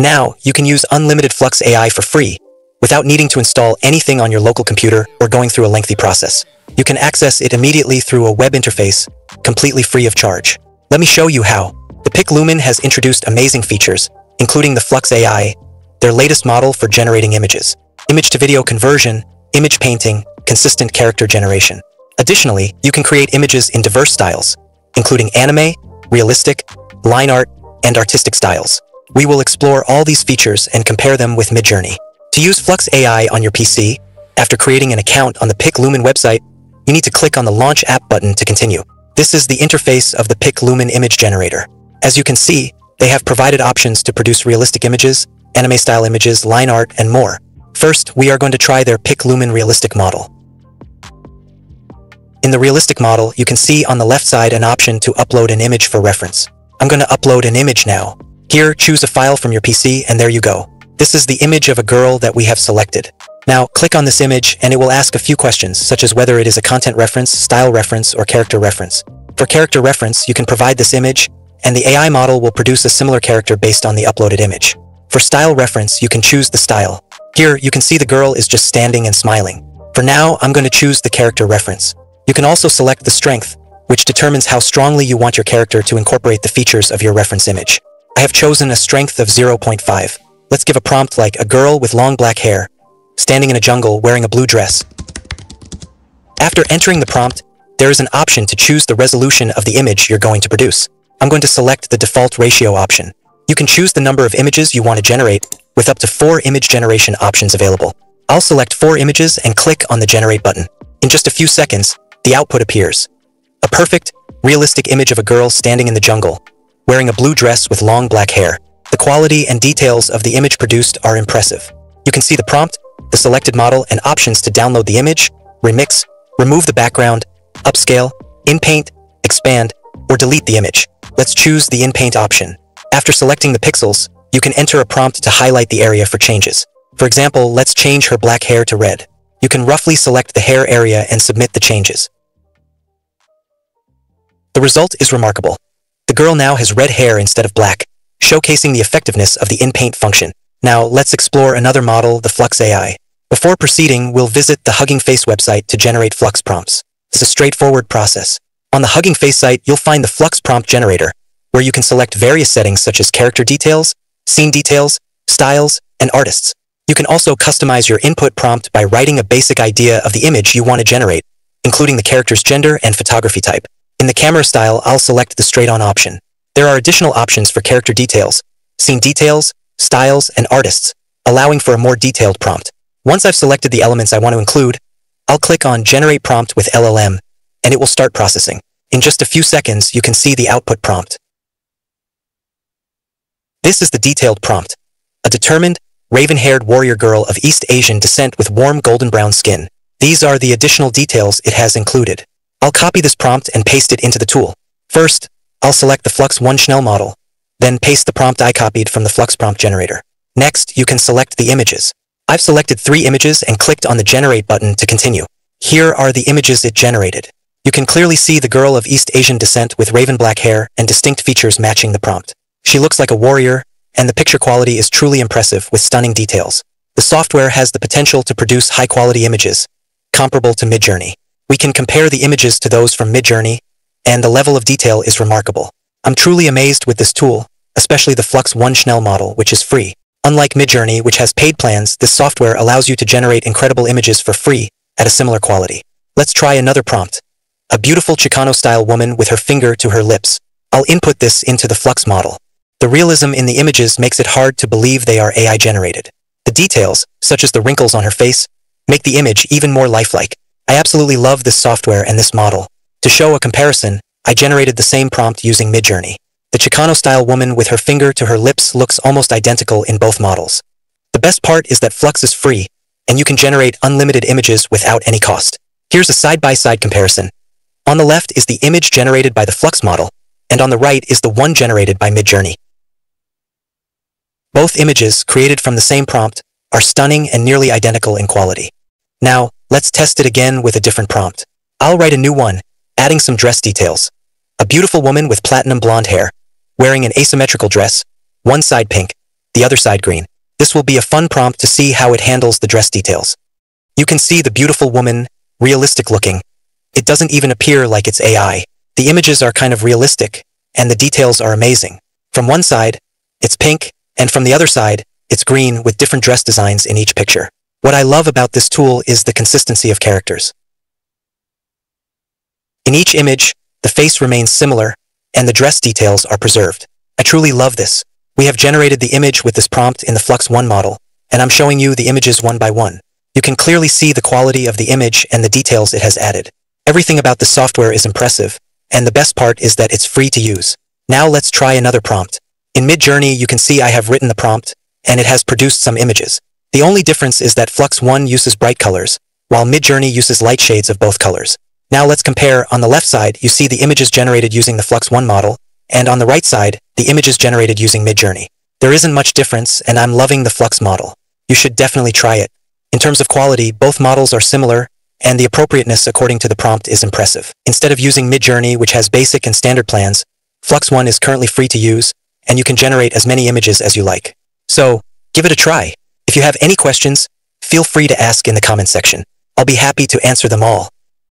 Now, you can use unlimited Flux AI for free, without needing to install anything on your local computer or going through a lengthy process. You can access it immediately through a web interface, completely free of charge. Let me show you how. The PicLumen has introduced amazing features, including the Flux AI, their latest model for generating images, image-to-video conversion, image painting, consistent character generation. Additionally, you can create images in diverse styles, including anime, realistic, line art, and artistic styles. We will explore all these features and compare them with Midjourney. To use Flux AI on your PC, after creating an account on the PicLumen website, you need to click on the Launch App button to continue. This is the interface of the PicLumen image generator. As you can see, they have provided options to produce realistic images, anime-style images, line art, and more. First, we are going to try their PicLumen realistic model. In the realistic model, you can see on the left side an option to upload an image for reference. I'm going to upload an image now. Here, choose a file from your PC and there you go. This is the image of a girl that we have selected. Now, click on this image and it will ask a few questions, such as whether it is a content reference, style reference, or character reference. For character reference, you can provide this image, and the AI model will produce a similar character based on the uploaded image. For style reference, you can choose the style. Here, you can see the girl is just standing and smiling. For now, I'm going to choose the character reference. You can also select the strength, which determines how strongly you want your character to incorporate the features of your reference image. I have chosen a strength of 0.5. Let's give a prompt like a girl with long black hair, standing in a jungle wearing a blue dress. After entering the prompt, there is an option to choose the resolution of the image you're going to produce. I'm going to select the default ratio option. You can choose the number of images you want to generate with up to four image generation options available. I'll select four images and click on the generate button. In just a few seconds, the output appears. A perfect, realistic image of a girl standing in the jungle, wearing a blue dress with long black hair. The quality and details of the image produced are impressive. You can see the prompt, the selected model, and options to download the image, remix, remove the background, upscale, inpaint, expand, or delete the image. Let's choose the inpaint option. After selecting the pixels, you can enter a prompt to highlight the area for changes. For example, let's change her black hair to red. You can roughly select the hair area and submit the changes. The result is remarkable. The girl now has red hair instead of black, showcasing the effectiveness of the in-paint function. Now, let's explore another model, the Flux AI. Before proceeding, we'll visit the Hugging Face website to generate Flux prompts. It's a straightforward process. On the Hugging Face site, you'll find the Flux prompt generator, where you can select various settings such as character details, scene details, styles, and artists. You can also customize your input prompt by writing a basic idea of the image you want to generate, including the character's gender and photography type. In the camera style, I'll select the straight-on option. There are additional options for character details, scene details, styles, and artists, allowing for a more detailed prompt. Once I've selected the elements I want to include, I'll click on Generate Prompt with LLM, and it will start processing. In just a few seconds, you can see the output prompt. This is the detailed prompt. A determined, raven-haired warrior girl of East Asian descent with warm golden brown skin. These are the additional details it has included. I'll copy this prompt and paste it into the tool. First, I'll select the Flux 1 Schnell model, then paste the prompt I copied from the Flux prompt generator. Next, you can select the images. I've selected three images and clicked on the Generate button to continue. Here are the images it generated. You can clearly see the girl of East Asian descent with raven black hair and distinct features matching the prompt. She looks like a warrior, and the picture quality is truly impressive with stunning details. The software has the potential to produce high-quality images, comparable to Midjourney. We can compare the images to those from Midjourney, and the level of detail is remarkable. I'm truly amazed with this tool, especially the Flux 1 Schnell model, which is free. Unlike Midjourney, which has paid plans, this software allows you to generate incredible images for free at a similar quality. Let's try another prompt. A beautiful Chicano-style woman with her finger to her lips. I'll input this into the Flux model. The realism in the images makes it hard to believe they are AI generated. The details, such as the wrinkles on her face, make the image even more lifelike. I absolutely love this software and this model. To show a comparison, I generated the same prompt using Midjourney. The Chicano-style woman with her finger to her lips looks almost identical in both models. The best part is that Flux is free, and you can generate unlimited images without any cost. Here's a side-by-side -side comparison. On the left is the image generated by the Flux model, and on the right is the one generated by Midjourney. Both images, created from the same prompt, are stunning and nearly identical in quality. Now, Let's test it again with a different prompt. I'll write a new one, adding some dress details. A beautiful woman with platinum blonde hair, wearing an asymmetrical dress, one side pink, the other side green. This will be a fun prompt to see how it handles the dress details. You can see the beautiful woman, realistic looking. It doesn't even appear like it's AI. The images are kind of realistic, and the details are amazing. From one side, it's pink, and from the other side, it's green with different dress designs in each picture. What I love about this tool is the consistency of characters. In each image, the face remains similar, and the dress details are preserved. I truly love this. We have generated the image with this prompt in the Flux One model, and I'm showing you the images one by one. You can clearly see the quality of the image and the details it has added. Everything about the software is impressive, and the best part is that it's free to use. Now let's try another prompt. In Midjourney, you can see I have written the prompt, and it has produced some images. The only difference is that Flux One uses bright colors, while Midjourney uses light shades of both colors. Now let's compare. On the left side, you see the images generated using the Flux One model, and on the right side, the images generated using Midjourney. There isn't much difference, and I'm loving the Flux model. You should definitely try it. In terms of quality, both models are similar, and the appropriateness according to the prompt is impressive. Instead of using Midjourney, which has basic and standard plans, Flux One is currently free to use, and you can generate as many images as you like. So, give it a try. If you have any questions, feel free to ask in the comment section. I'll be happy to answer them all.